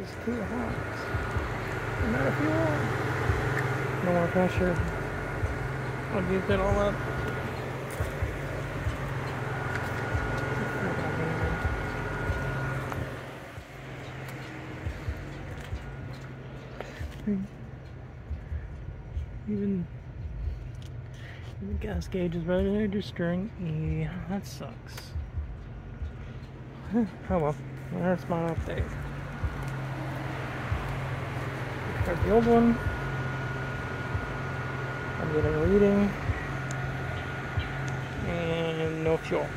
It's too hot. I'm out of fuel. No more pressure. I'll use it all up. Even, the gas gauge is right there just registering E. That sucks. oh well, that's my update. The old one. I'm getting a reading. And no fuel.